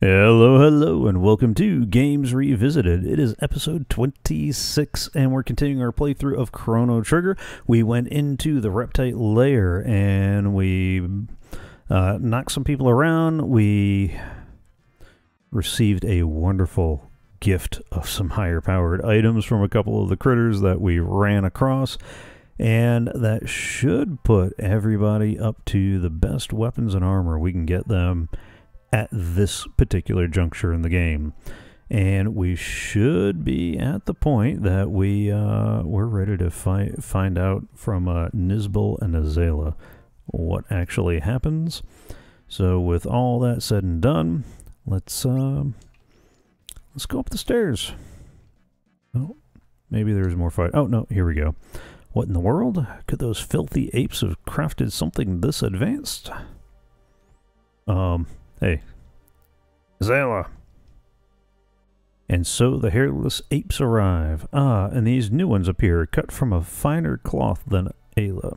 Hello, hello, and welcome to Games Revisited. It is episode 26, and we're continuing our playthrough of Chrono Trigger. We went into the Reptite lair and we uh, knocked some people around. We received a wonderful gift of some higher powered items from a couple of the critters that we ran across. And that should put everybody up to the best weapons and armor we can get them at this particular juncture in the game. And we should be at the point that we uh, we're ready to fi- find out from uh, and Azala what actually happens. So with all that said and done, let's uh, let's go up the stairs. Oh, maybe there's more fight. Oh no, here we go. What in the world? Could those filthy apes have crafted something this advanced? Um, Hey. Zayla. And so the hairless apes arrive. Ah, and these new ones appear, cut from a finer cloth than Ayla.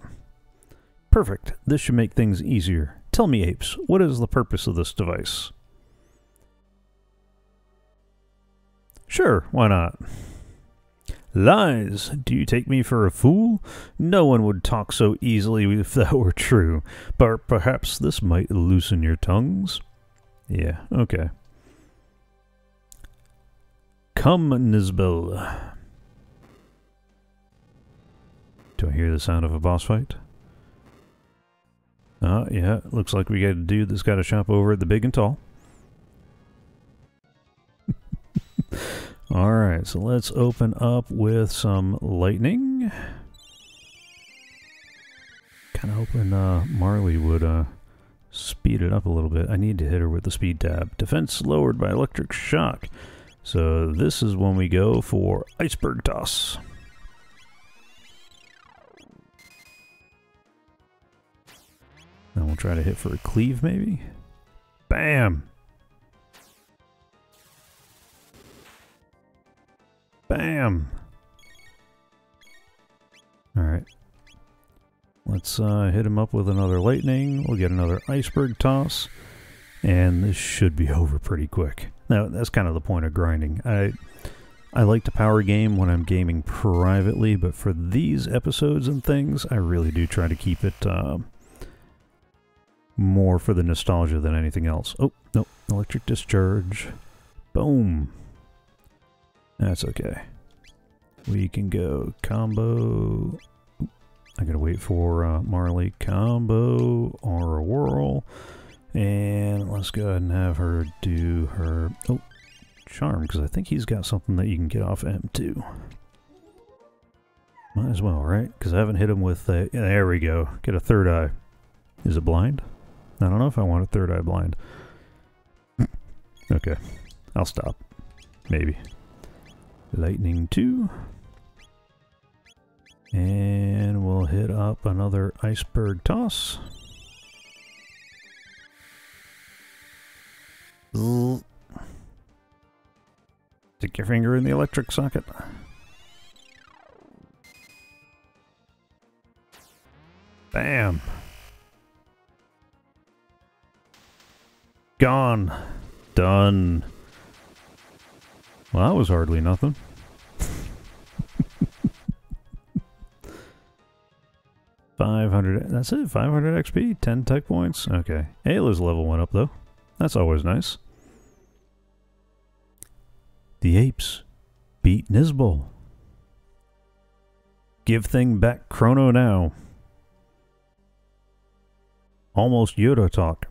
Perfect. This should make things easier. Tell me, apes, what is the purpose of this device? Sure, why not? Lies! Do you take me for a fool? No one would talk so easily if that were true, but perhaps this might loosen your tongues. Yeah, okay. Come, Nizbel. Do I hear the sound of a boss fight? Oh, yeah, looks like we got a dude that's got a shop over at the Big and Tall. Alright, so let's open up with some lightning. Kind of hoping uh, Marle would uh, speed it up a little bit. I need to hit her with the speed tab. Defense lowered by electric shock. So this is when we go for iceberg toss. And we'll try to hit for a cleave maybe. Bam! Bam! Alright. Let's uh, hit him up with another lightning. We'll get another iceberg toss. And this should be over pretty quick. Now, that's kind of the point of grinding. I I like to power game when I'm gaming privately, but for these episodes and things, I really do try to keep it uh, more for the nostalgia than anything else. Oh, no. Electric discharge. Boom. That's okay. We can go combo. I gotta wait for uh, Marle combo or a whirl. And let's go ahead and have her do her... Oh, charm, because I think he's got something that you can get off M2. Might as well, right? Because I haven't hit him with... A, there we go. Get a third eye. Is it blind? I don't know if I want a third eye blind. okay. I'll stop. Maybe. Lightning 2. And we'll hit up another iceberg toss. Stick your finger in the electric socket. Bam. Gone. Done. Well, that was hardly nothing. Five hundred. That's it. Five hundred XP. Ten tech points. Okay. Ayla's level went up though. That's always nice. The apes beat Nizbel. Give thing back Chrono now. Almost Yoda talk.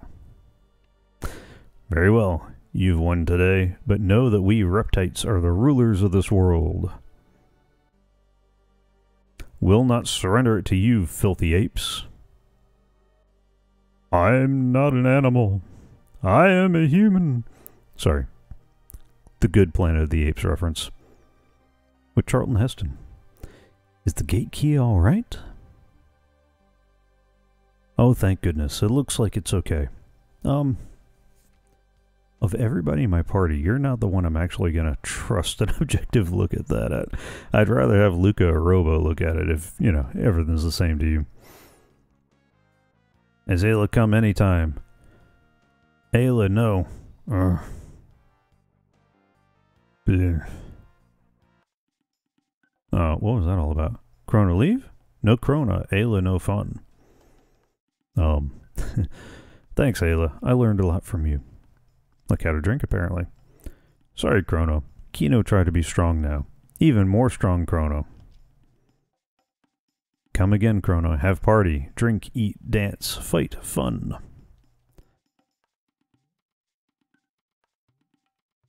Very well. You've won today, but know that we reptites are the rulers of this world. Will not surrender it to you, filthy apes. I'm not an animal. I am a human. Sorry. The Good Planet of the Apes reference. With Charlton Heston. Is the gate key all right? Oh, thank goodness. It looks like it's okay. Um, of everybody in my party, you're not the one I'm actually going to trust an objective look at that at. I'd rather have Lucca or Robo look at it if, you know, everything's the same to you. Is Ayla come anytime? Ayla, no. Uh. Bleh. Uh, what was that all about? Chrono leave? No Chrono. Ayla, no fun. Um, thanks, Ayla. I learned a lot from you. Like how to drink, apparently. Sorry, Chrono. Kino tried to be strong now. Even more strong, Chrono. Come again, Chrono. Have party. Drink, eat, dance, fight, fun.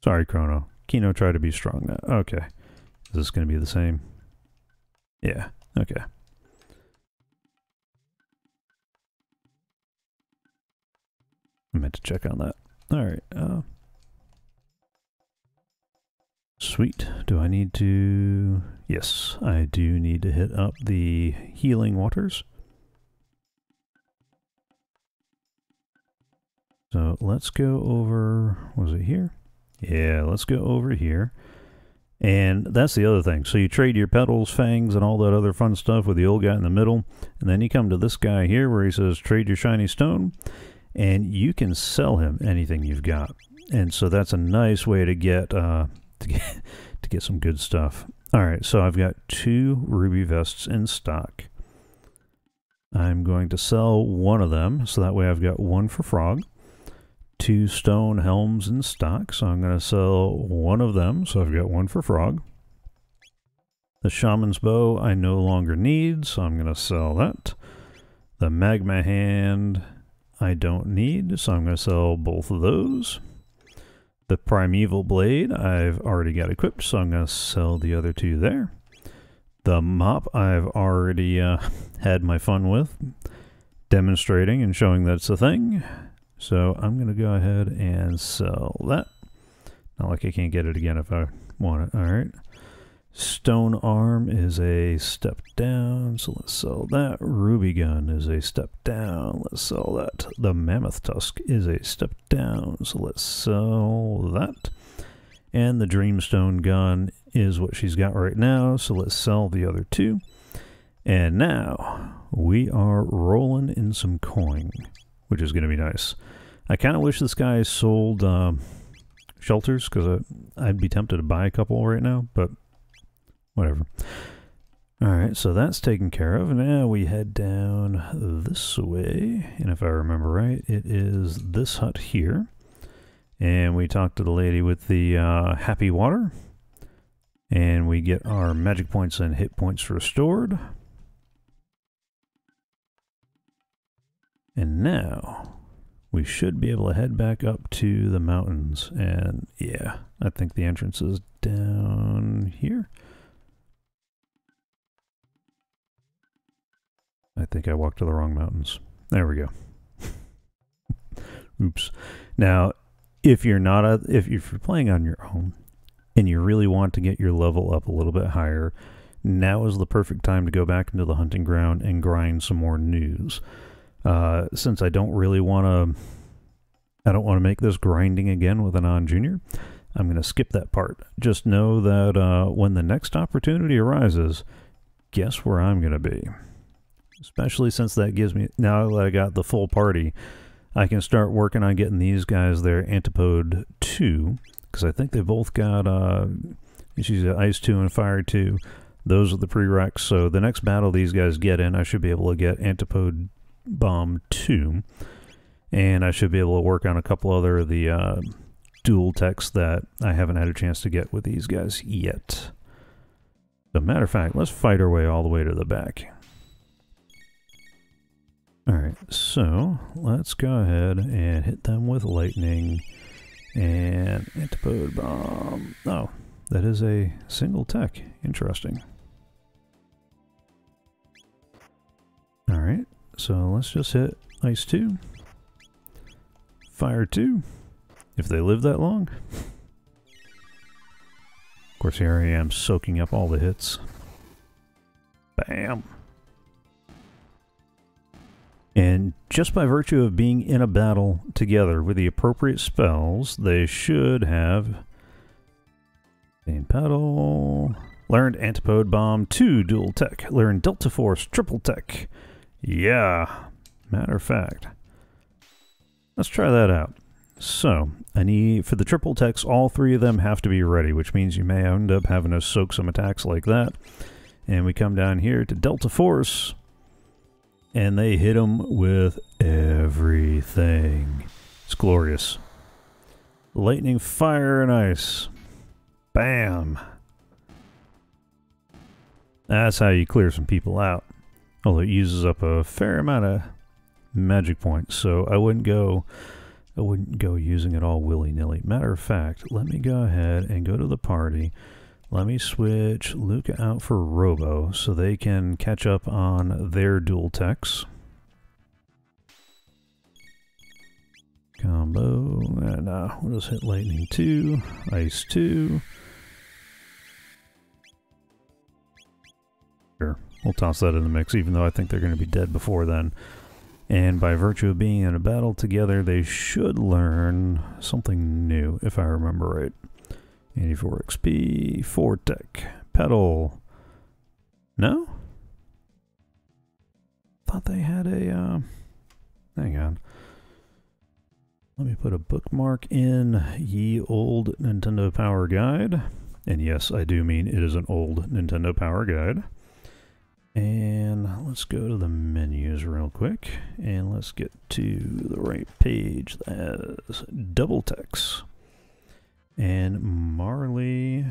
Sorry, Chrono. Kino tried to be strong now. Okay. Is this going to be the same? Yeah. Okay. I meant to check on that. Alright. Uh, sweet. Do I need to... Yes, I do need to hit up the healing waters. So let's go over... Was it here? Yeah, let's go over here. And that's the other thing. So you trade your petals, fangs, and all that other fun stuff with the old guy in the middle. And then you come to this guy here where he says, trade your shiny stone and you can sell him anything you've got. And so that's a nice way to get uh, to get to get some good stuff. All right, so I've got two ruby vests in stock. I'm going to sell one of them, so that way I've got one for Frog. Two stone helms in stock, so I'm going to sell one of them, so I've got one for Frog. The Shaman's Bow I no longer need, so I'm going to sell that. The Magma Hand I don't need, so I'm going to sell both of those. The Primeval Blade I've already got equipped, so I'm going to sell the other two there. The mop I've already uh, had my fun with, demonstrating and showing that it's a thing. So I'm going to go ahead and sell that. Not like I can't get it again if I want it. All right. Stone Arm is a step down, so let's sell that. Ruby Gun is a step down, let's sell that. The Mammoth Tusk is a step down, so let's sell that. And the Dreamstone Gun is what she's got right now, so let's sell the other two. And now we are rolling in some coin, which is going to be nice. I kind of wish this guy sold uh, shelters because I'd be tempted to buy a couple right now, but whatever. Alright, so that's taken care of. Now we head down this way. And if I remember right, it is this hut here. And we talk to the lady with the uh, happy water. And we get our magic points and hit points restored. And now we should be able to head back up to the mountains. And yeah, I think the entrance is down here. I think I walked to the wrong mountains. There we go. Oops. Now, if you're not a, if you're playing on your own and you really want to get your level up a little bit higher, now is the perfect time to go back into the hunting ground and grind some more news. Uh, since I don't really want to, I don't want to make this grinding again with AnonJr. I'm going to skip that part. Just know that uh, when the next opportunity arises, guess where I'm going to be especially since that gives me now that I got the full party, I can start working on getting these guys their antipode two because I think they both got uh, she's ice two and fire two. Those are the prereqs. So the next battle these guys get in, I should be able to get antipode bomb two, and I should be able to work on a couple other of the uh, dual techs that I haven't had a chance to get with these guys yet. As a matter of fact, let's fight our way all the way to the back. Alright, so let's go ahead and hit them with lightning and antipode bomb. Oh, that is a single tech. Interesting. Alright, so let's just hit ice 2, fire 2, if they live that long. Of course, here I am soaking up all the hits. Bam! And just by virtue of being in a battle together with the appropriate spells, they should have Petal, learned Antipode Bomb 2 dual tech, learned Delta Force triple tech. Yeah, matter of fact. Let's try that out. So, I need, for the triple techs, all three of them have to be ready, which means you may end up having to soak some attacks like that. And we come down here to Delta Force, and they hit them with everything. It's glorious. Lightning, fire, and ice. Bam! That's how you clear some people out. Although it uses up a fair amount of magic points, so I wouldn't go I wouldn't go using it all willy-nilly. Matter of fact, let me go ahead and go to the party. Let me switch Lucca out for Robo so they can catch up on their dual techs. Combo, and uh, we'll just hit Lightning 2, Ice 2. Sure, we'll toss that in the mix, even though I think they're going to be dead before then. And by virtue of being in a battle together, they should learn something new, if I remember right. 84 XP, 4 tech, petal. No? Thought they had a, uh, hang on. Let me put a bookmark in Ye Old Nintendo Power Guide. And yes, I do mean it is an old Nintendo Power Guide. And let's go to the menus real quick. And let's get to the right page that has double text. And Marle.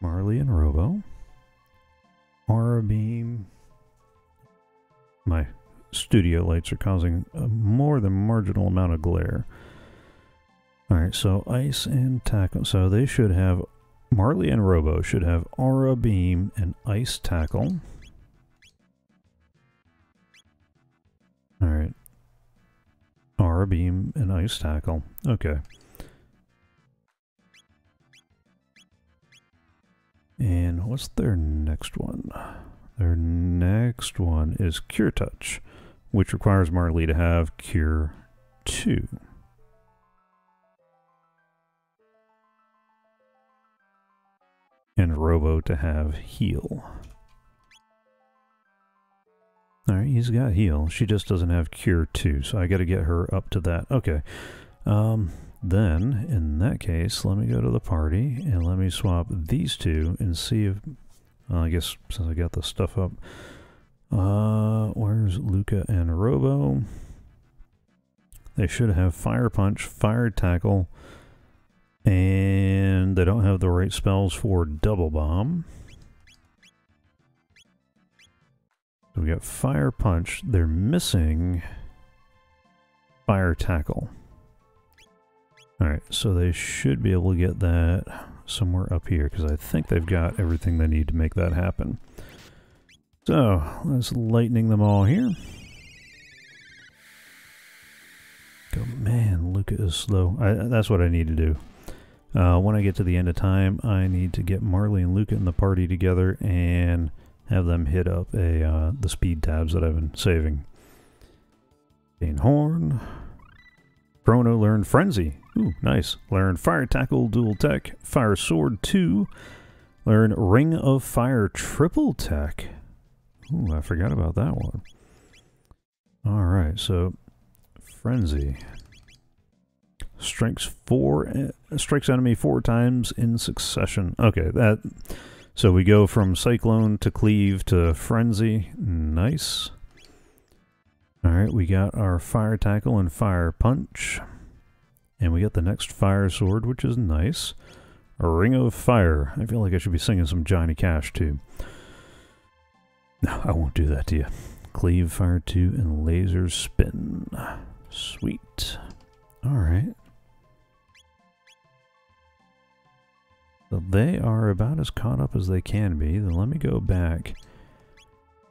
Marle and Robo. Aura Beam. My studio lights are causing a more than marginal amount of glare. Alright, so Ice and Tackle. So they should have Marle and Robo should have Aura Beam and Ice Tackle. Alright. Aura Beam and Ice Tackle. Okay. And what's their next one? Their next one is Cure Touch, which requires Marle to have Cure 2. and Robo to have heal. Alright, he's got heal. She just doesn't have cure 2, so I gotta get her up to that. Okay. Um, then, in that case, let me go to the party and let me swap these two and see if... I guess since I got the stuff up... Uh, where's Lucca and Robo? They should have Fire Punch, Fire Tackle, and they don't have the right spells for Double Bomb. We got Fire Punch. They're missing Fire Tackle. Alright, so they should be able to get that somewhere up here, because I think they've got everything they need to make that happen. So, let's lightning them all here. Go, man, Lucca is slow. I, that's what I need to do. Uh, when I get to the end of time, I need to get Marle and Lucca in the party together and have them hit up a uh, the speed tabs that I've been saving. Gain Horn. Chrono learn Frenzy. Ooh, nice. Learn Fire Tackle Dual Tech. Fire Sword 2. Learn Ring of Fire Triple Tech. Ooh, I forgot about that one. Alright, so Frenzy. Strikes four, uh, strikes enemy four times in succession. Okay, that. So we go from Cyclone to Cleave to Frenzy. Nice. Alright, we got our Fire Tackle and Fire Punch. And we got the next Fire Sword, which is nice. A Ring of Fire. I feel like I should be singing some Johnny Cash, too. No, I won't do that to you. Cleave, Fire 2, and Laser Spin. Sweet. Alright. They are about as caught up as they can be. Then let me go back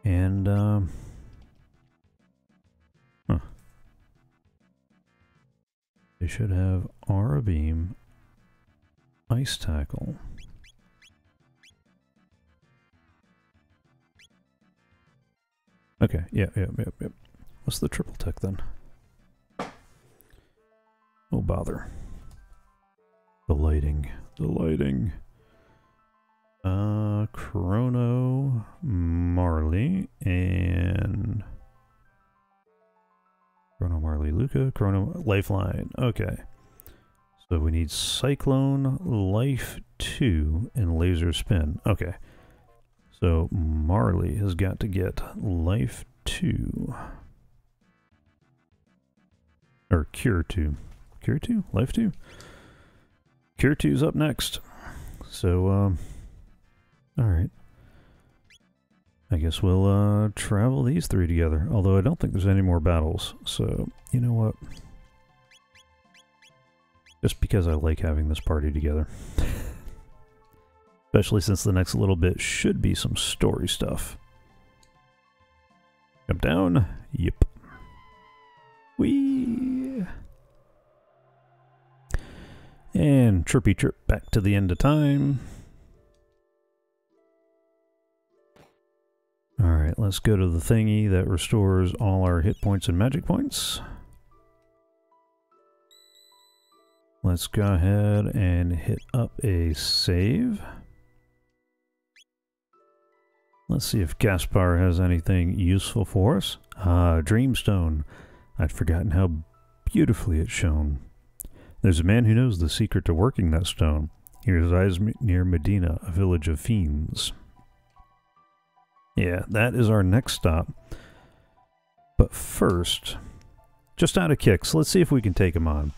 and um, huh. They should have Aura Beam, Ice Tackle. Okay, yeah, yeah, yeah, yeah. What's the triple tech then? Oh, bother. The lighting. The lighting. Uh, Chrono, Marle, and Chrono Marle Lucca, Chrono Lifeline. Okay. So we need Cyclone, Life 2, and Laser Spin. Okay. So Marle has got to get Life 2. Or Cure 2. Cure 2? Life 2? Cure 2's up next. So, um, alright. I guess we'll uh, travel these three together. Although I don't think there's any more battles. So, you know what? Just because I like having this party together. Especially since the next little bit should be some story stuff. Jump down. Yep. And trippy trip back to the end of time. Alright, let's go to the thingy that restores all our hit points and magic points. Let's go ahead and hit up a save. Let's see if Gaspar has anything useful for us. Ah, Dreamstone. I'd forgotten how beautifully it shone. There's a man who knows the secret to working that stone. He resides near Medina, a village of fiends. Yeah, that is our next stop. But first, just out of kicks, let's see if we can take him on.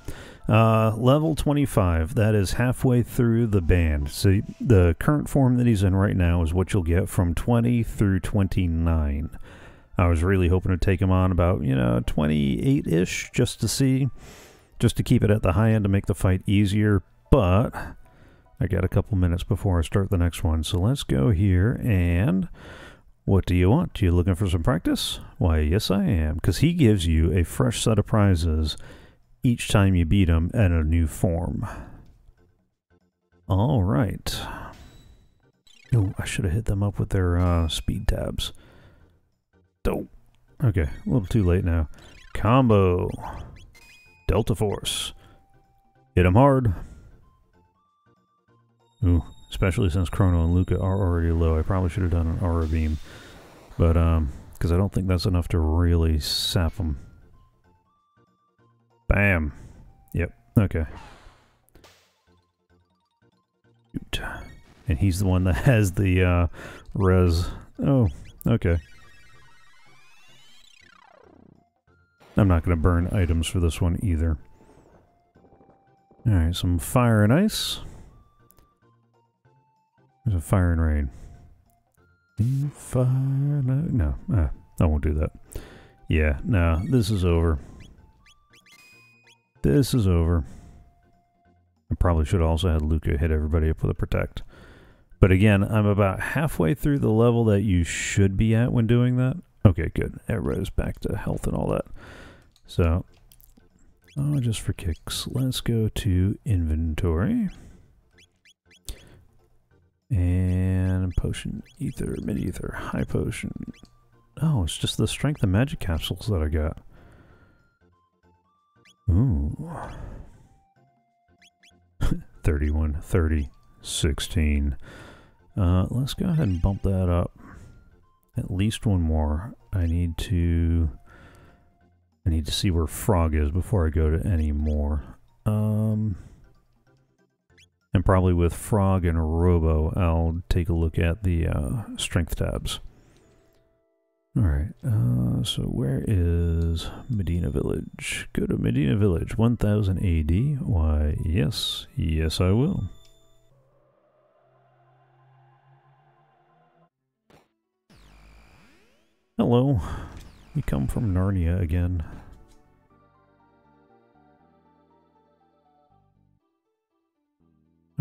Uh, level 25, that is halfway through the band. So the current form that he's in right now is what you'll get from 20 through 29. I was really hoping to take him on about, you know, 28-ish just to see, just to keep it at the high end to make the fight easier, but I got a couple minutes before I start the next one. So let's go here and what do you want? You looking for some practice? Why, yes I am, because he gives you a fresh set of prizes each time you beat him at a new form. All right. Oh, I should have hit them up with their uh, speed tabs. Dope. Okay, a little too late now. Combo. Delta Force. Hit him hard. Ooh, especially since Chrono and Lucca are already low. I probably should have done an aura beam. But, um, because I don't think that's enough to really sap them. Bam. Yep. Okay. And he's the one that has the uh, res. Oh, okay. I'm not going to burn items for this one either. Alright, some fire and ice. There's a fire and rain. Fire, no, no, uh, I won't do that. Yeah, no, this is over. This is over. I probably should also had Lucca hit everybody up with a protect. But again, I'm about halfway through the level that you should be at when doing that. Okay, good. Everybody's back to health and all that. So, oh, just for kicks, let's go to inventory. And potion, ether, mid-ether, high potion. Oh, it's just the strength and magic capsules that I got. Ooh. 31, 30, 16. Uh, let's go ahead and bump that up. At least one more. I need to... I need to see where Frog is before I go to any more. Um... And probably with Frog and Robo, I'll take a look at the uh, strength tabs. Alright, uh, so where is Medina Village? Go to Medina Village, 1000 AD. Why, yes, yes I will. Hello, we come from Narnia again.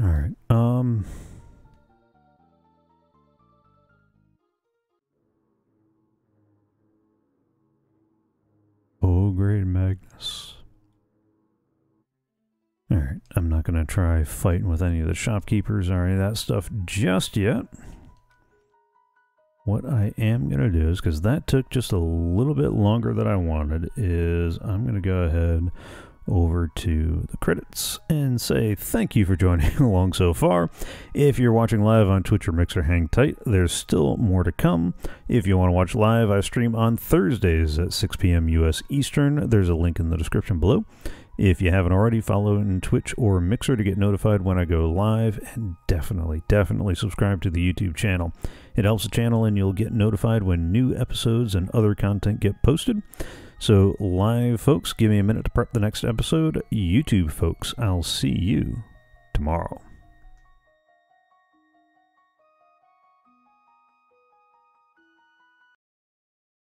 Alright, um... Oh, great Magus. Alright, I'm not going to try fighting with any of the shopkeepers or any of that stuff just yet. What I am going to do is, because that took just a little bit longer than I wanted, is I'm going to go ahead over to the credits and say thank you for joining along so far. If you're watching live on Twitch or Mixer, hang tight. There's still more to come. If you want to watch live, I stream on Thursdays at 6 p.m. U.S. Eastern. There's a link in the description below. If you haven't already, follow in Twitch or Mixer to get notified when I go live, and definitely, definitely subscribe to the YouTube channel. It helps the channel, and you'll get notified when new episodes and other content get posted. So, live folks, give me a minute to prep the next episode. YouTube folks, I'll see you tomorrow.